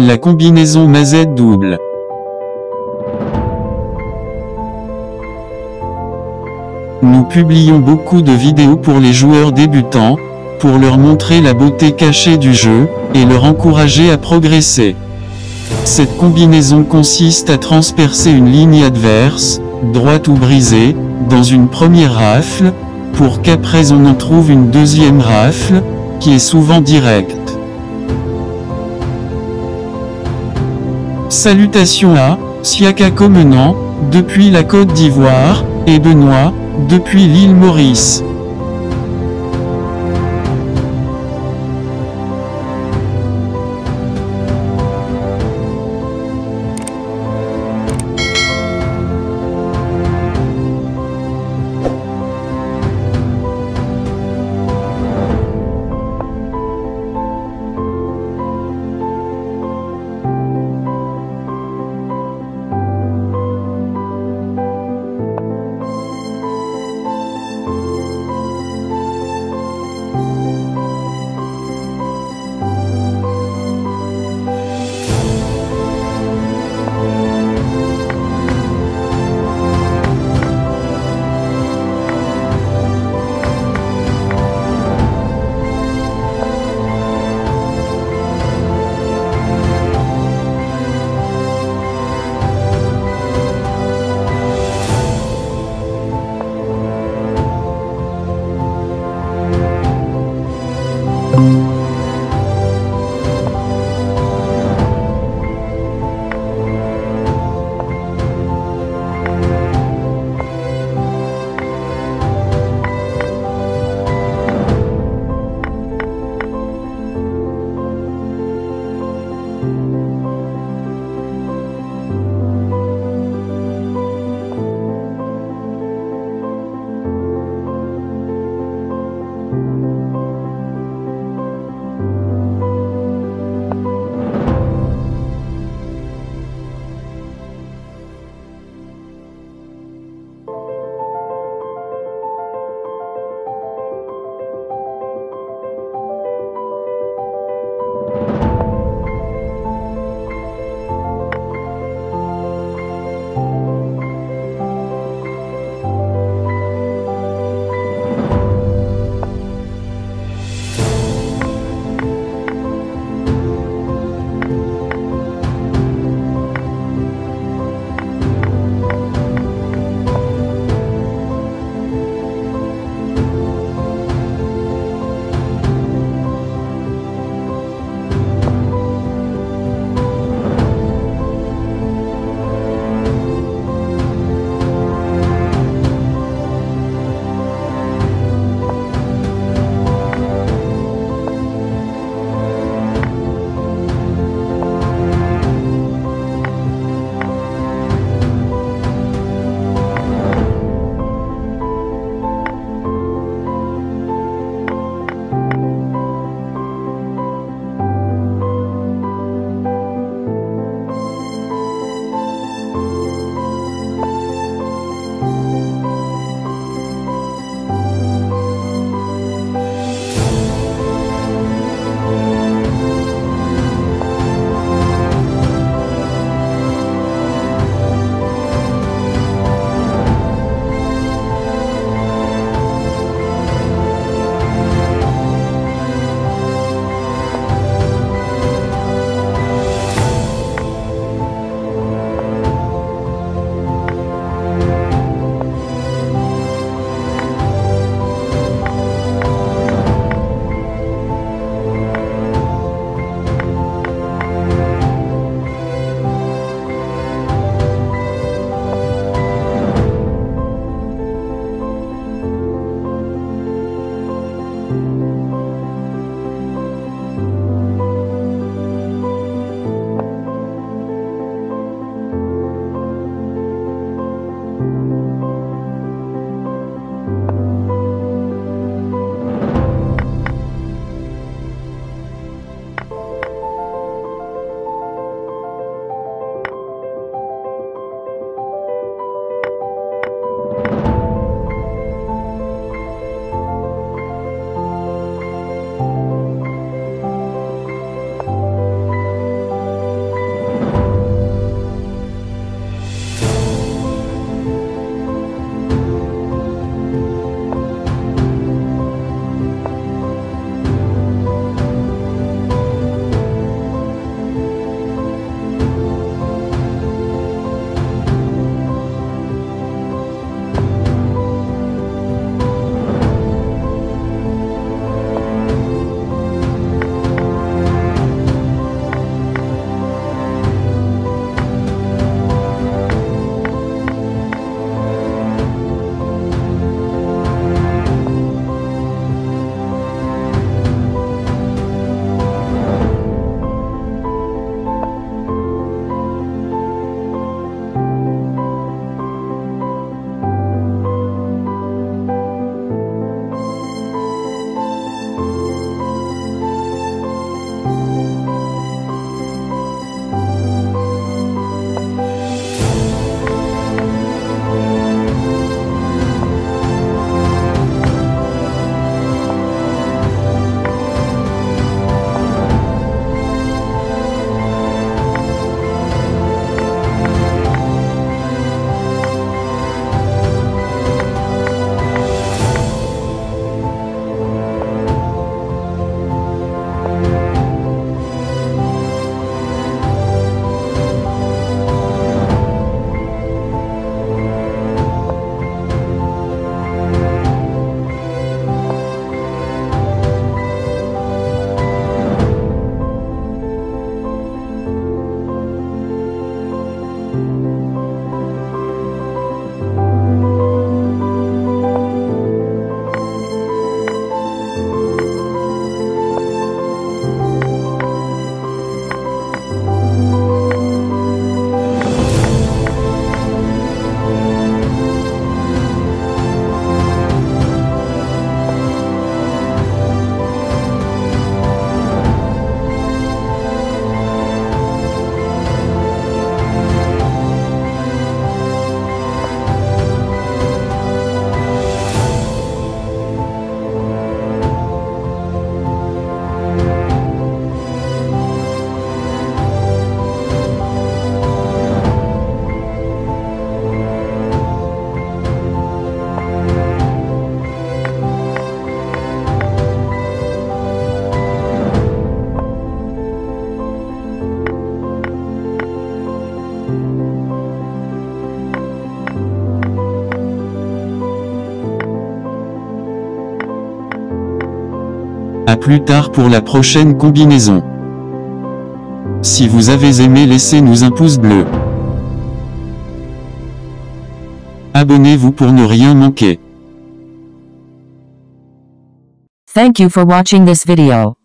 La combinaison mazette double. Nous publions beaucoup de vidéos pour les joueurs débutants, pour leur montrer la beauté cachée du jeu, et leur encourager à progresser. Cette combinaison consiste à transpercer une ligne adverse, droite ou brisée, dans une première rafle, pour qu'après on en trouve une deuxième rafle, qui est souvent directe. Salutations à Siaka Comenant, depuis la Côte d'Ivoire, et Benoît, depuis l'île Maurice. Plus tard pour la prochaine combinaison. Si vous avez aimé laissez-nous un pouce bleu. Abonnez-vous pour ne rien manquer. Thank you for watching this video.